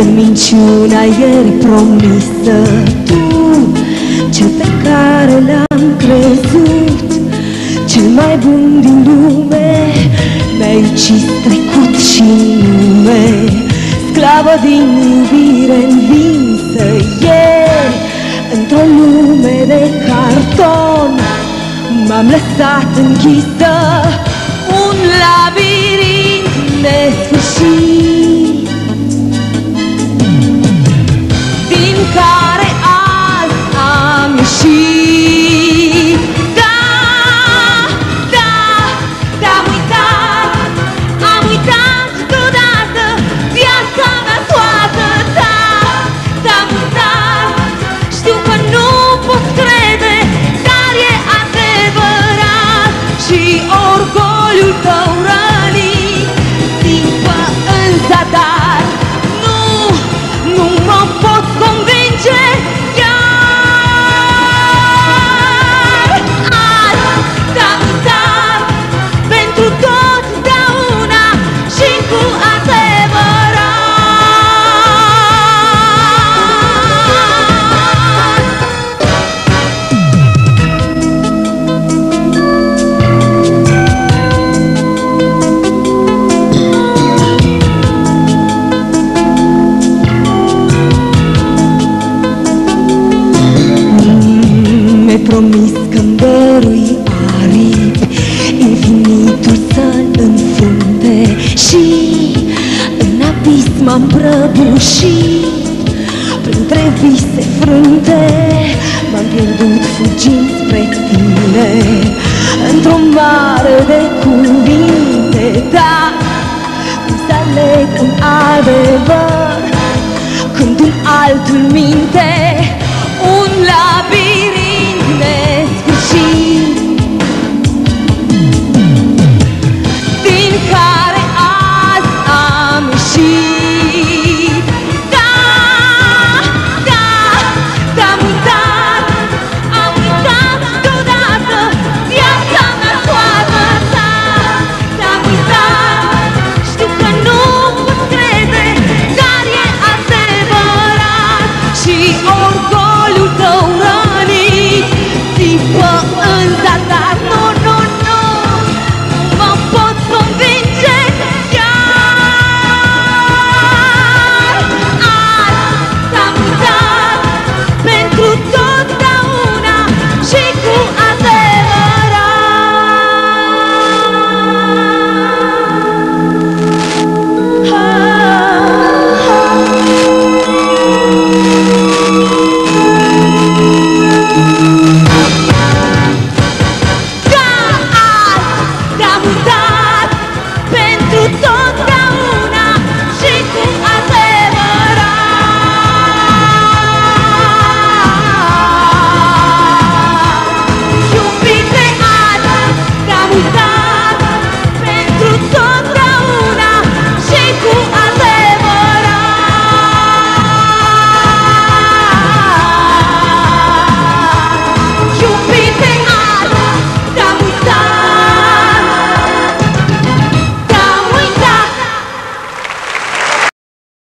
În minciuna ieri promisă Tu, cel pe care l-am crezut Cel mai bun din lume Mi-ai ucis trecut și nume. Sclavă din iubire învinsă ieri Într-o lume de carton M-am lăsat închisă Un labirint nesfârșit Mi-ai promis că-mi dărui aripi. Infinitul să-l înfrunte Și în abis m-am prăbușit. Printre vise frânte M-am pierdut fugind spre tine. Într-o mare de cuvinte Da, cum să aleg un adevăr. Când un altul minte Un labirint